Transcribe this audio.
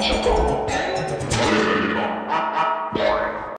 magical